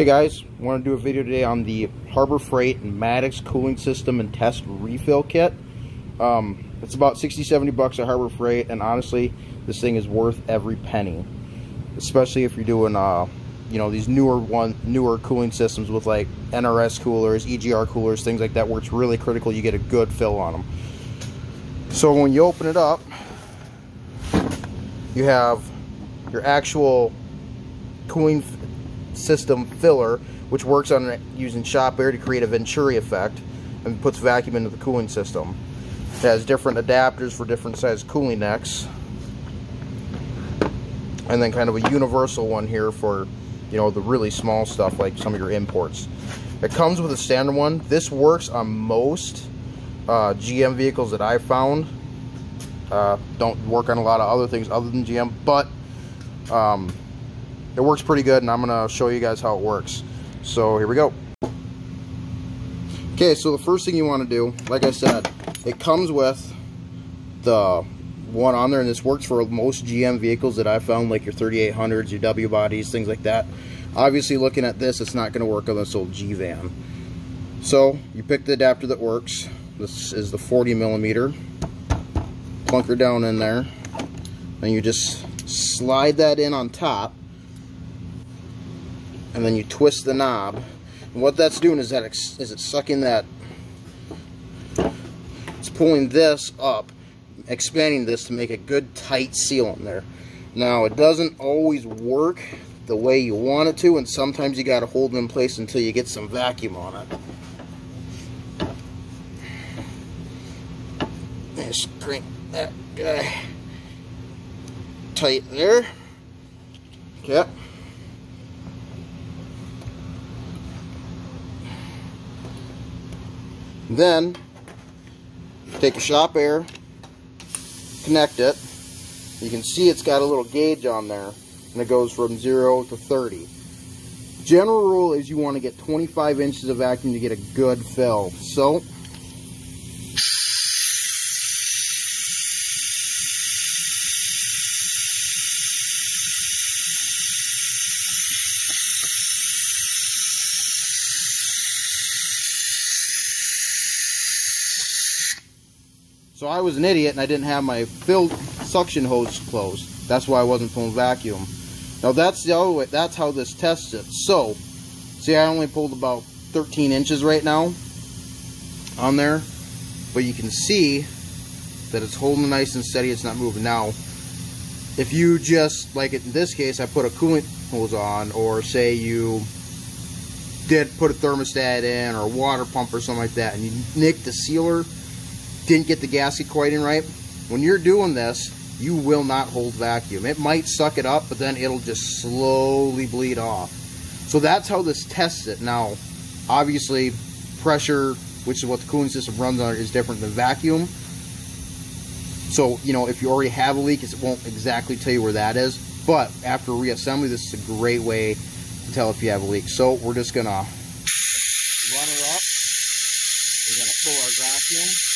Hey guys, want to do a video today on the Harbor Freight Maddox cooling system and test refill kit. Um, it's about 60-70 bucks at Harbor Freight and honestly this thing is worth every penny. Especially if you're doing uh, you know these newer one newer cooling systems with like NRS coolers, EGR coolers, things like that where it's really critical you get a good fill on them. So when you open it up you have your actual cooling system filler, which works on using shop air to create a venturi effect and puts vacuum into the cooling system. It has different adapters for different size cooling necks. And then kind of a universal one here for, you know, the really small stuff like some of your imports. It comes with a standard one. This works on most uh, GM vehicles that I've found. Uh, don't work on a lot of other things other than GM, but um, it works pretty good and I'm gonna show you guys how it works. So here we go. Okay so the first thing you want to do like I said it comes with the one on there and this works for most GM vehicles that I found like your 3800s your W bodies things like that. Obviously looking at this it's not going to work on this old G van so you pick the adapter that works. This is the 40 millimeter. Plunk her down in there. And you just slide that in on top and then you twist the knob. And what that's doing is that is it's sucking that, it's pulling this up, expanding this to make a good tight seal in there. Now it doesn't always work the way you want it to, and sometimes you got to hold it in place until you get some vacuum on it. Just crank that guy tight there. Okay. Then, take a shop air, connect it. You can see it's got a little gauge on there, and it goes from 0 to 30. General rule is you want to get 25 inches of vacuum to get a good fill. So, So I was an idiot and I didn't have my filled suction hose closed. That's why I wasn't pulling vacuum. Now that's the other way, that's how this tests it. So, see I only pulled about 13 inches right now on there. But you can see that it's holding nice and steady, it's not moving. Now, if you just, like in this case, I put a coolant hose on, or say you did put a thermostat in, or a water pump or something like that, and you nick the sealer, didn't get the gasket quite in right, when you're doing this, you will not hold vacuum. It might suck it up, but then it'll just slowly bleed off. So that's how this tests it. Now, obviously, pressure, which is what the cooling system runs on, is different than vacuum. So, you know, if you already have a leak, it won't exactly tell you where that is. But after reassembly, this is a great way to tell if you have a leak. So we're just going to run her up. We're going to pull our vacuum.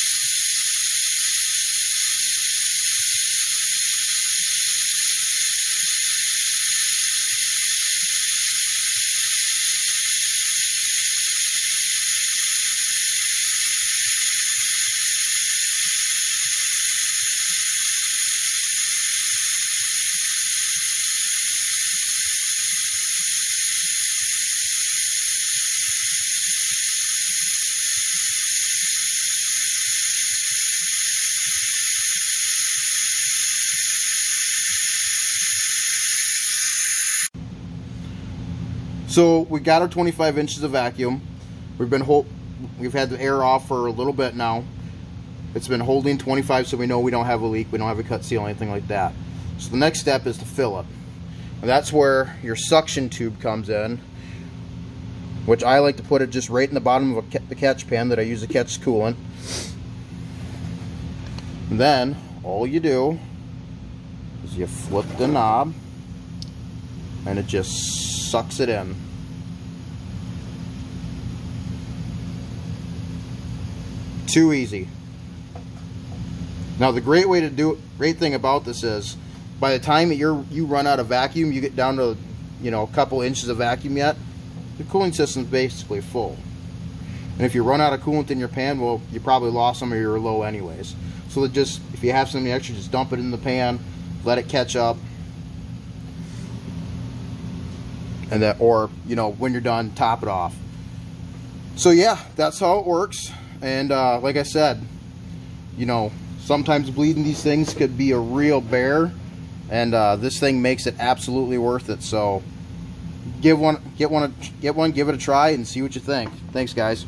So we got our 25 inches of vacuum. We've been hold, we've had the air off for a little bit now. It's been holding 25 so we know we don't have a leak, we don't have a cut seal, anything like that. So the next step is to fill it. And that's where your suction tube comes in, which I like to put it just right in the bottom of a, the catch pan that I use to catch coolant. And then all you do is you flip the knob and it just sucks it in. Too easy. Now the great way to do great thing about this is by the time you're you run out of vacuum, you get down to you know a couple inches of vacuum yet, the cooling system is basically full. And if you run out of coolant in your pan, well, you probably lost some of your low anyways. So just, if you have something extra, just dump it in the pan, let it catch up. And that, or, you know, when you're done, top it off. So yeah, that's how it works. And uh, like I said, you know, sometimes bleeding these things could be a real bear. And uh, this thing makes it absolutely worth it. So give one, get one, get one, give it a try, and see what you think. Thanks, guys.